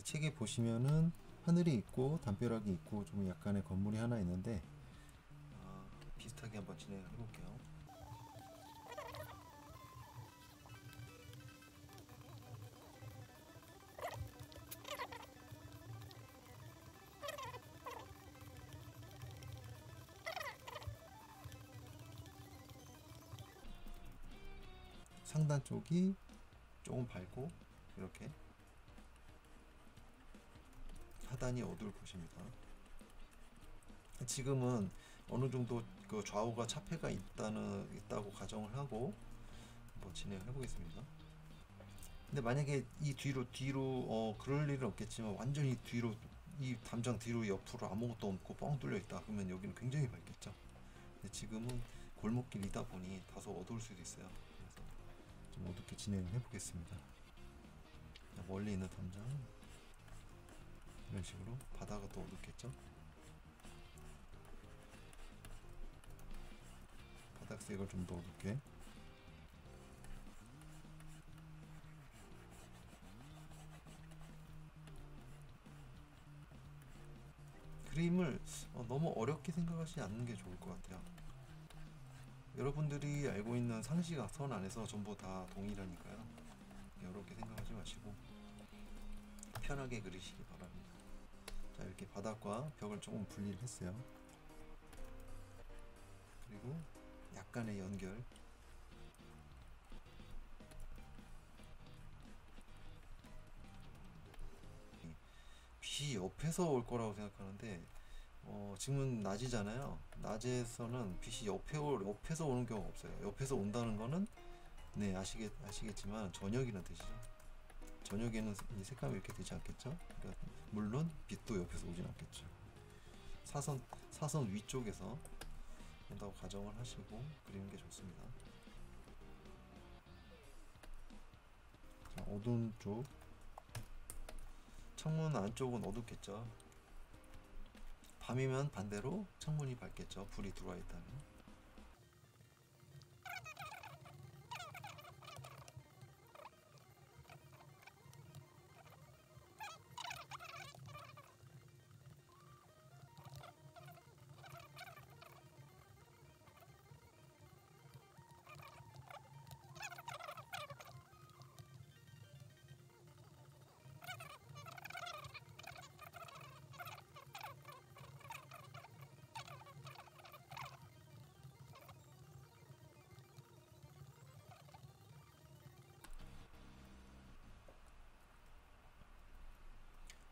네, 책에 보시면은 하늘이 있고 담벼락이 있고 좀 약간의 건물이 하나 있는데 아, 비슷하게 한번 진행해 볼게요. 상단 쪽이 조금 밝고 이렇게 하단이 어두울 것입니다. 지금은 어느 정도 그 좌우가 차폐가 있다는 있다고 가정을 하고 한번 진행해 보겠습니다. 근데 만약에 이 뒤로 뒤로 어 그럴 일은 없겠지만 완전히 뒤로 이 담장 뒤로 옆으로 아무것도 없고 뻥 뚫려 있다 그러면 여기는 굉장히 밝겠죠. 근데 지금은 골목길이다 보니 다소 어두울 수도 있어요. 그래서 좀 어둡게 진행을 해보겠습니다. 멀리 있는 담장 이런 식으로 바다가 또 어둡겠죠? 바닥색을 좀 더 어둡게 그림을 어, 너무 어렵게 생각하지 않는 게 좋을 것 같아요. 여러분들이 알고 있는 상시각선 안에서 전부 다 동일하니까요. 어렵게 생각하지 마시고 편하게 그리시기 바랍니다. 자 이렇게 바닥과 벽을 조금 분리를 했어요. 그리고 약간의 연결 빛이 옆에서 올 거라고 생각하는데 어, 지금은 낮이잖아요. 낮에서는 빛이 옆에 올, 옆에서 오는 경우가 없어요. 옆에서 온다는 거는 네 아시겠 아시겠지만 저녁이라는 뜻이죠. 저녁에는 이 색감이 이렇게 되지 않겠죠? 그러니까 물론 빛도 옆에서 오진 않겠죠. 사선 사선 위쪽에서 온다고 가정을 하시고 그리는 게 좋습니다. 자, 어두운 쪽 창문 안쪽은 어둡겠죠. 밤이면 반대로 창문이 밝겠죠. 불이 들어와 있다면.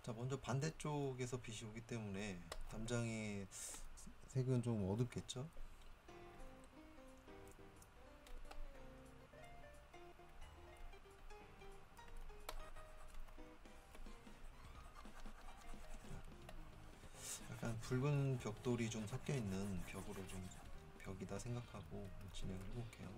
자 먼저 반대쪽에서 빛이 오기 때문에 담장의 색은 좀 어둡겠죠? 약간 붉은 벽돌이 좀 섞여 있는 벽으로 좀 벽이다 생각하고 진행을 해볼게요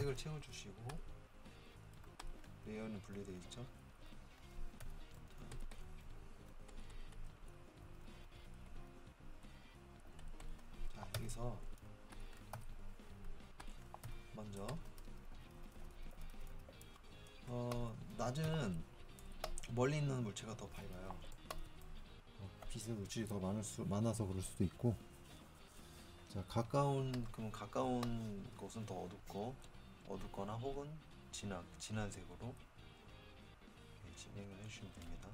색을 채워주시고 레이어는 분리되어 있죠? 자 여기서 먼저 어 낮은 멀리 있는 물체가 더 밝아요. 어, 빛의 물질이 더 많을 수, 많아서 그럴 수도 있고. 자 가까운 그럼 가까운 곳은 더 어둡고 어둡거나 혹은 진한 진한 색으로 네, 진행을 해주시면 됩니다.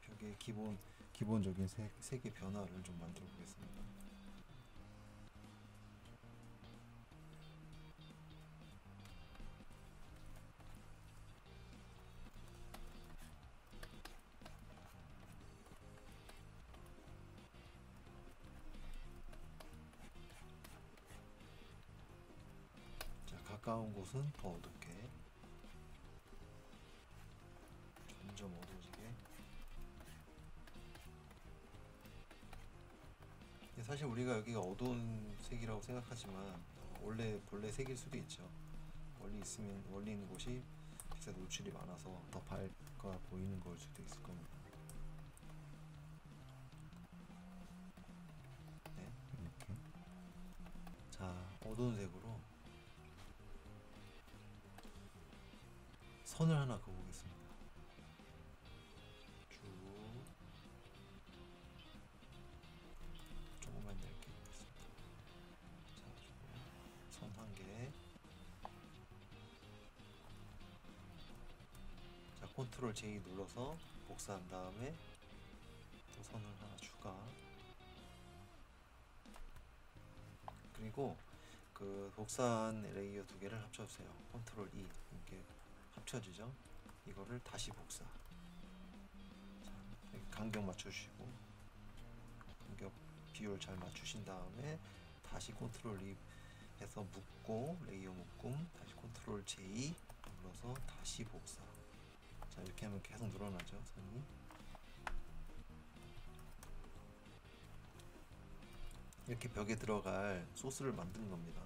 벽의 기본 기본적인 색 색의 변화를 좀 만들어 보겠습니다. 곳은 더 어둡게. 점점 어두워지게. 사실 우리가 여기가 어두운 색이라고 생각하지만 어, 원래 본래 색일 수도 있죠. 원리 있으면 원리 있는 곳이 빛의 노출이 많아서 더 밝아 보이는 걸 수도 있을 겁니다. 네. 이렇게. 자 어두운 색으로 선을 하나 그어보겠습니다. 쭉 조금만 얇게 보겠습니다. 자, 선 한 개. 자, 컨트롤 J 눌러서 복사한 다음에 또 선을 하나 추가. 그리고 그 복사한 layer 두 개를 합쳐주세요. 컨트롤 E 이렇게 합쳐지죠. 이거를 다시 복사. 자, 간격 맞춰주시고 간격 비율 잘 맞추신 다음에 다시 컨트롤 E 해서 묶고 layer 묶음 다시 컨트롤 J 눌러서 다시 복사. 자 이렇게 하면 계속 늘어나죠 선이. 이렇게 벽에 들어갈 소스를 만드는 겁니다.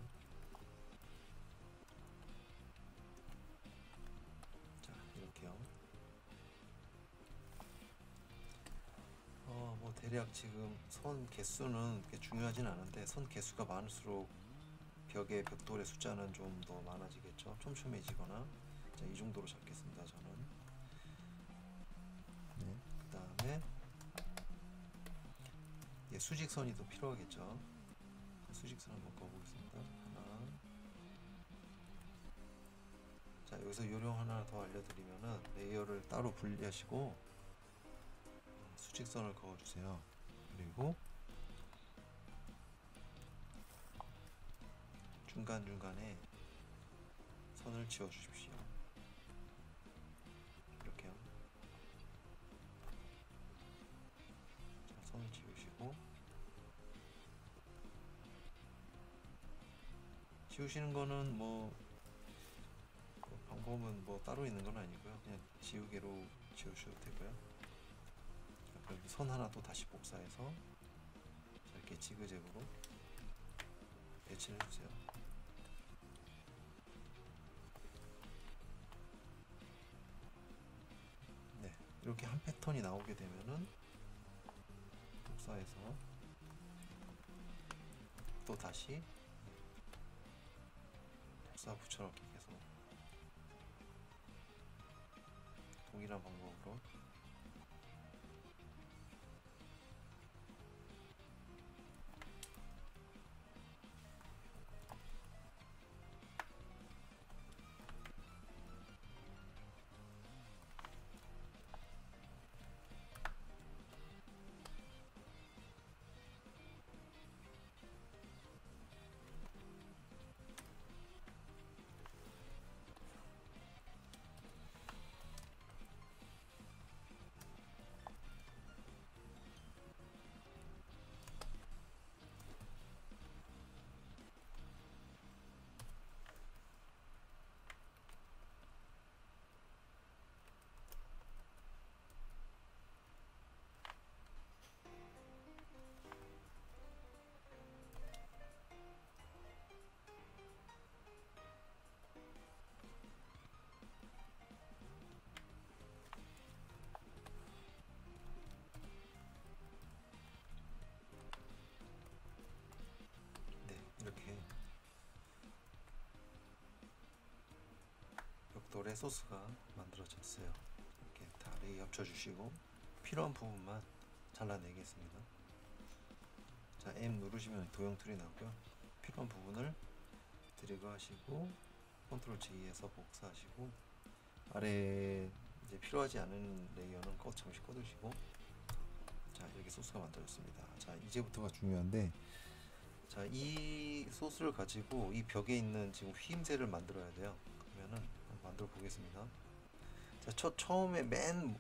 대략 지금 선 개수는 그렇게 중요하진 않은데 선 개수가 많을수록 벽의 벽돌의 숫자는 좀 더 많아지겠죠. 촘촘해지거나. 자, 이 정도로 잡겠습니다. 저는. 네. 그 다음에 예, 수직선이 더 필요하겠죠. 수직선 한번 그어보겠습니다. 하나. 자 여기서 요령 하나 더 알려드리면은 layer를 따로 분리하시고 수직선을 그어주세요. 그리고 중간 중간에 선을 지워 주십시오. 이렇게요. 자, 선을 지우시고 지우시는 거는 뭐그 방법은 뭐 따로 있는 건 아니고요. 그냥 지우개로 지우셔도 되고요. 선 하나 또 다시 복사해서 자, 이렇게 지그재그로 배치를 해주세요. 네, 이렇게 한 패턴이 나오게 되면은 복사해서 또 다시 복사 붙여넣기 계속 동일한 방법으로 벽돌에 소스가 만들어졌어요. 이렇게 다 layer 합쳐주시고 필요한 부분만 잘라내겠습니다. 자, M 누르시면 도형 tool이 나고요. 필요한 부분을 드래그 하시고 control J에서 복사하시고 아래 이제 필요하지 않은 layer는 꺼 잠시 꺼두시고 자 이렇게 소스가 만들어졌습니다. 자 이제부터가 중요한데 자, 이 소스를 가지고 이 벽에 있는 지금 휘임새를 만들어야 돼요. 그러면은 만들어 보겠습니다. 자, 첫 처음에 맨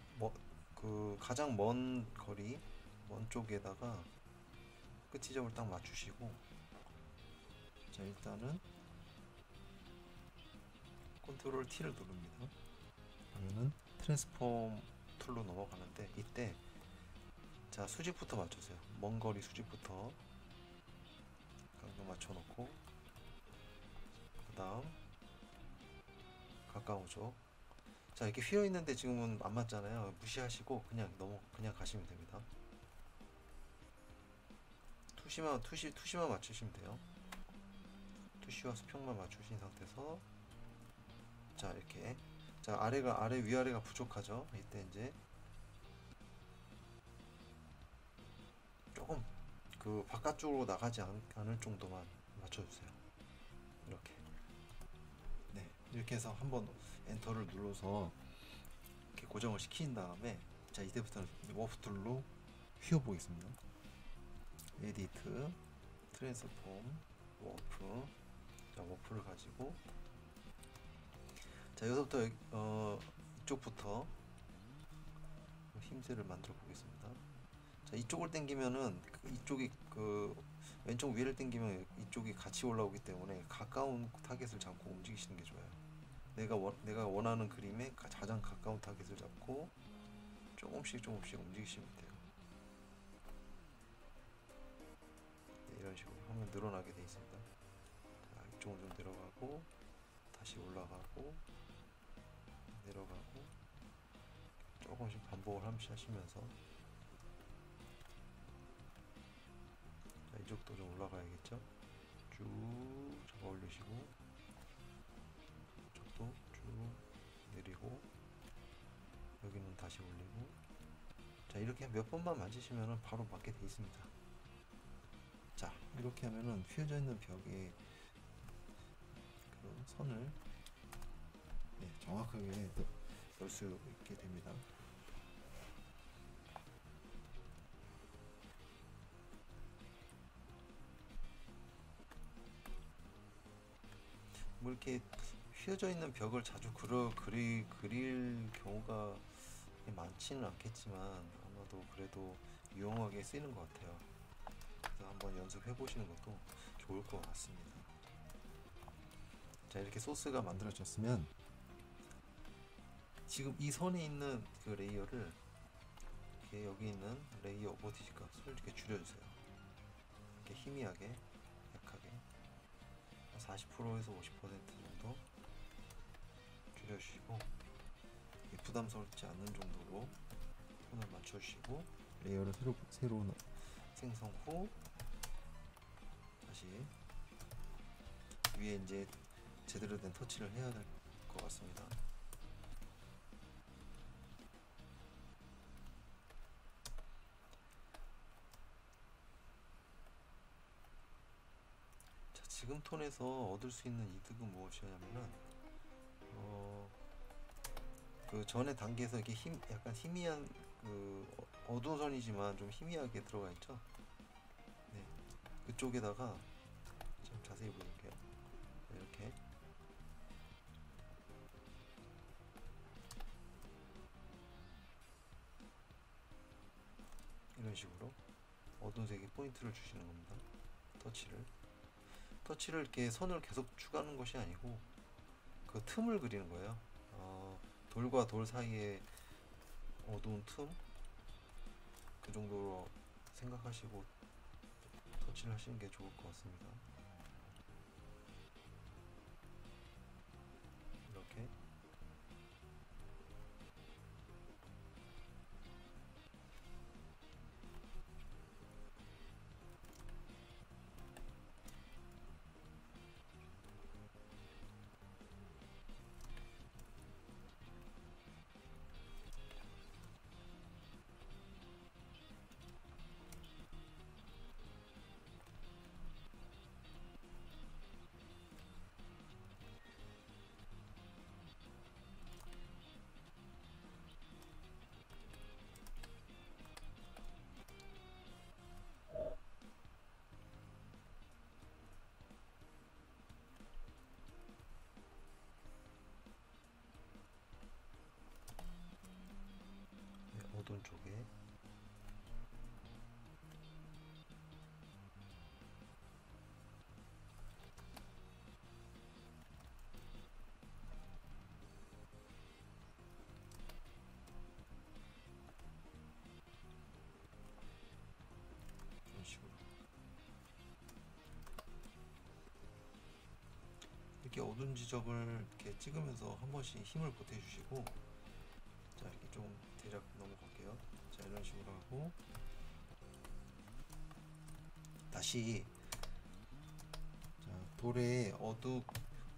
그 가장 먼 거리 먼 쪽에다가 끝 지점을 딱 맞추시고 자, 일단은 control T를 누릅니다. 그러면은 transform tool로 넘어가는데 이때 자 수직부터 맞춰주세요. 먼 거리 수직부터 각도 맞춰놓고 그 다음 가까운 쪽. 자 이렇게 휘어 있는데 지금은 안 맞잖아요. 무시하시고 그냥 넘어 그냥 가시면 됩니다. 투시만 투시 투시만 맞추시면 돼요. 투시와 수평만 맞추신 상태에서 자 이렇게 자 아래가 아래 위아래가 부족하죠. 이때 이제 조금 그 바깥쪽으로 나가지 않, 않을 정도만 맞춰주세요. 이렇게 네 이렇게 해서 한번 엔터를 눌러서 이렇게 고정을 시킨 다음에 자 이때부터는 warp tool로 휘어 보겠습니다. edit transform warp 자 warp를 가지고 자 여기서부터 여기, 어 이쪽부터 휨새를 만들어 보겠습니다. 자 이쪽을 당기면은 그 이쪽이 그 왼쪽 위를 당기면 이쪽이 같이 올라오기 때문에 가까운 타겟을 잡고 움직이시는 게 좋아요. 내가 원, 내가 원하는 그림에 가- 가장 가까운 타겟을 잡고 조금씩 조금씩 움직이시면 돼요. 네, 이런 식으로 하면 늘어나게 돼 있습니다. 자, 이쪽은 좀 내려가고 다시 올라가고 내려가고 조금씩 반복을 하시면서 자, 이쪽도 좀 올라가야겠죠? 쭉 잡아 올리시고 이쪽도 쭉 내리고 여기는 다시 올리고 자 이렇게 몇 번만 만지시면 바로 맞게 돼 있습니다. 자 이렇게 하면은 휘어져 있는 벽에 그 선을 네, 정확하게 넣을 수 있게 됩니다. 뭐 이렇게 휘어져 있는 벽을 자주 그려, 그리, 그릴 경우가 많지는 않겠지만 아마도 그래도 유용하게 쓰이는 것 같아요. 그래서 한번 연습해 보시는 것도 좋을 것 같습니다. 자 이렇게 소스가 만들어졌으면 지금 이 선에 있는 그 layer를 이렇게 여기 있는 layer opacity 값을 이렇게 줄여주세요. 이렇게 희미하게 약하게 40%에서 50% 이게 부담스럽지 않는 정도로 톤을 맞춰주시고 layer를 새로 새로 넣- 생성 후 다시 위에 이제 제대로 된 터치를 해야 될 것 같습니다. 자, 지금 톤에서 얻을 수 있는 이득은 무엇이냐면은 어, 그 전에 단계에서 이게 힘 약간 희미한 그 어- 어두운 선이지만 좀 희미하게 들어가 있죠. 네, 그쪽에다가 좀 자세히 보여줄게요. 이렇게 이런 식으로 어두운 색에 포인트를 주시는 겁니다. 터치를 터치를 이렇게 선을 계속 추가하는 것이 아니고 그 틈을 그리는 거예요. 어, 돌과 돌 사이에 어두운 틈 그 정도로 생각하시고 터치를 하시는 게 좋을 것 같습니다. 오른 쪽에. 이런 식으로. 이렇게 어두운 지적을 이렇게 찍으면서 한 번씩 힘을 보태주시고 이런 식으로 하고 다시 자 돌에 어두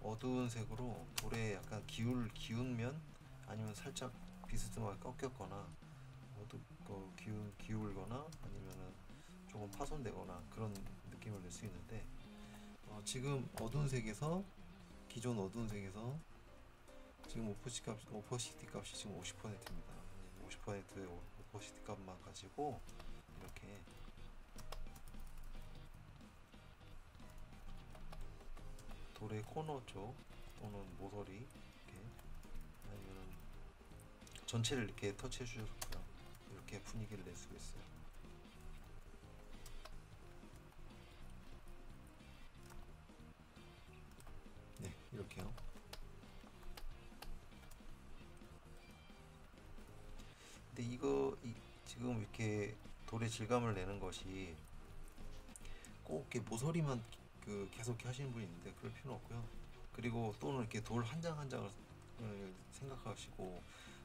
어두운 색으로 돌에 약간 기울 기운면 아니면 살짝 비스듬하게 꺾였거나 어두 어, 기운 기울거나 아니면은 조금 파손되거나 그런 느낌을 낼 수 있는데 어, 지금 어두운 색에서 기존 어두운 색에서 지금 opacity 값이 지금 50%입니다. 50%의 opacity 값만 가지고 이렇게 돌의 코너 쪽 또는 모서리 이렇게 아니면은 전체를 이렇게 터치해 주셨고요. 이렇게 분위기를 낼 수가 있어요. 네, 이렇게요. 근데 이거 이, 지금 이렇게 돌의 질감을 내는 것이 꼭 이렇게 모서리만 그 계속 하시는 분이 있는데 그럴 필요는 없고요. 그리고 또는 이렇게 돌 한 장 한 장을 생각하시고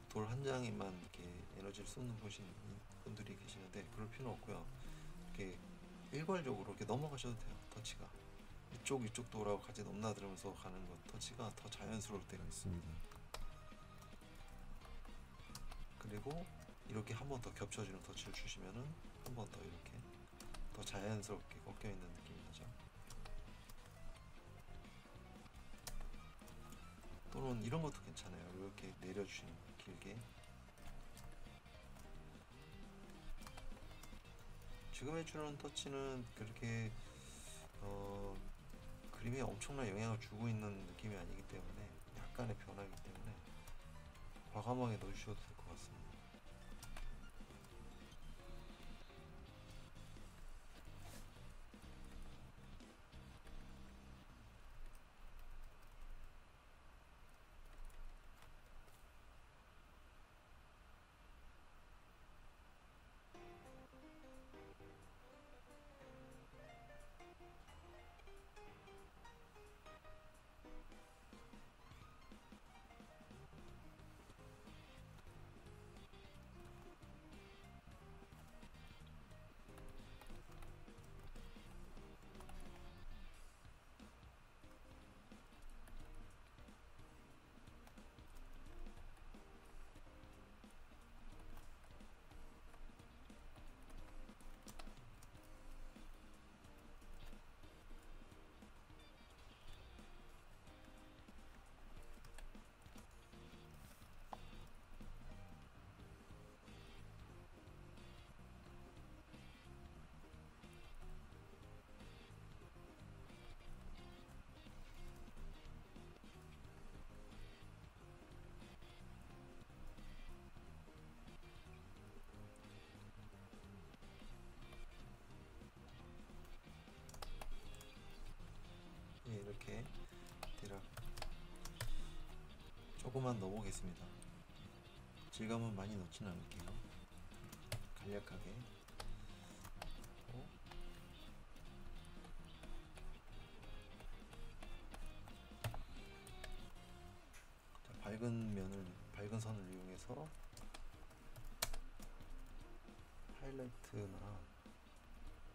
돌 한 장에만 이렇게 에너지를 쏟는 분들이 계시는데 그럴 필요는 없고요. 이렇게 일괄적으로 이렇게 넘어가셔도 돼요. 터치가 이쪽 이쪽 돌하고 같이 넘나들면서 가는 것 터치가 더 자연스러울 때가 있습니다. 그리고 이렇게 한 번 더 겹쳐지는 터치를 주시면은 한 번 더 이렇게 더 자연스럽게 꺾여 있는 느낌이 나죠. 또는 이런 것도 괜찮아요. 이렇게 내려주시는 거, 길게. 지금 해주는 터치는 그렇게 어, 그림에 엄청난 영향을 주고 있는 느낌이 아니기 때문에 약간의 변화이기 때문에 과감하게 넣어주셔도 될 것 같습니다. 조금만 넣어보겠습니다. 질감은 많이 넣지는 않을게요. 간략하게. 어? 자, 밝은 면을 밝은 선을 이용해서 하이라이트나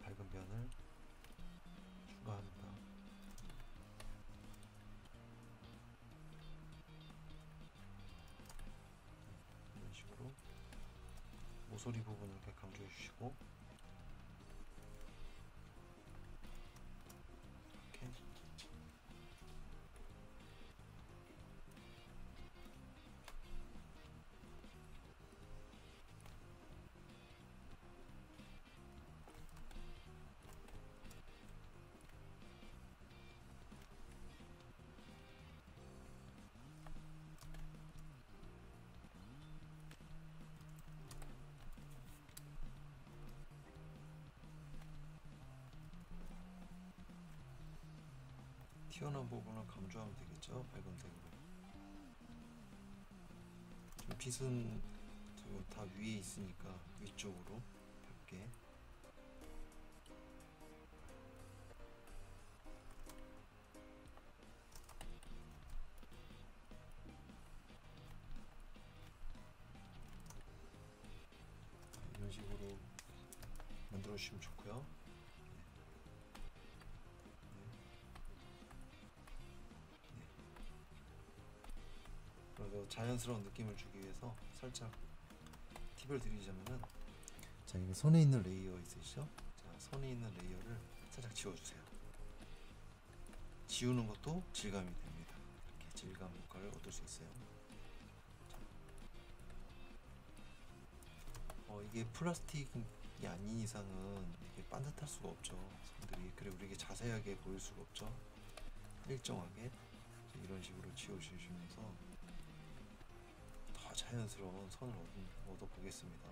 밝은 면을 모서리 부분을 이렇게 강조해 주시고 튀어나온 부분을 강조하면 되겠죠? 밝은 색으로 좀 빛은 다 위에 있으니까 위쪽으로 밝게 자연스러운 느낌을 주기 위해서 살짝 팁을 드리자면은 자 이게 선에 있는 layer 있으시죠? 자 선에 있는 layer를 살짝 지워주세요. 지우는 것도 질감이 됩니다. 이렇게 질감 효과를 얻을 수 있어요. 자. 어 이게 플라스틱이 아닌 이상은 이게 반듯할 수가 없죠. 선들이 그리고 이게 자세하게 보일 수가 없죠. 일정하게 이런 식으로 지워주시면서 더 자연스러운 선을 얻, 얻어 보겠습니다.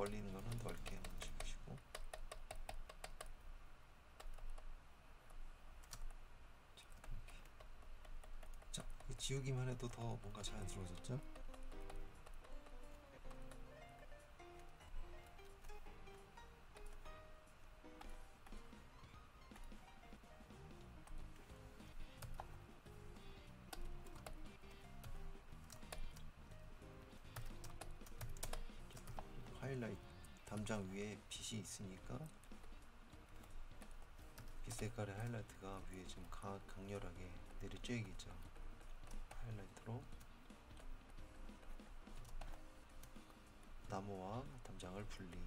멀리 있는 거는 넓게 이렇게. 자 지우기만 해도 더 뭔가 자연스러워졌죠? 담장 위에 빛이 있으니까 빛 색깔의 하이라이트가 위에 좀 강, 강렬하게 내리쬐겠죠. 하이라이트로 나무와 담장을 분리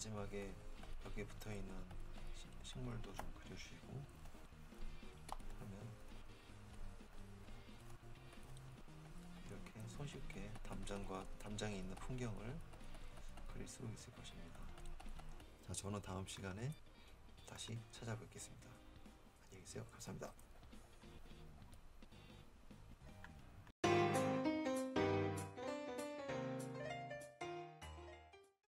마지막에 벽에 붙어 있는 식물도 좀 그려주시고 하면 이렇게 손쉽게 담장과 담장에 있는 풍경을 그릴 수 있을 것입니다. 자 저는 다음 시간에 다시 찾아뵙겠습니다. 안녕히 계세요. 감사합니다.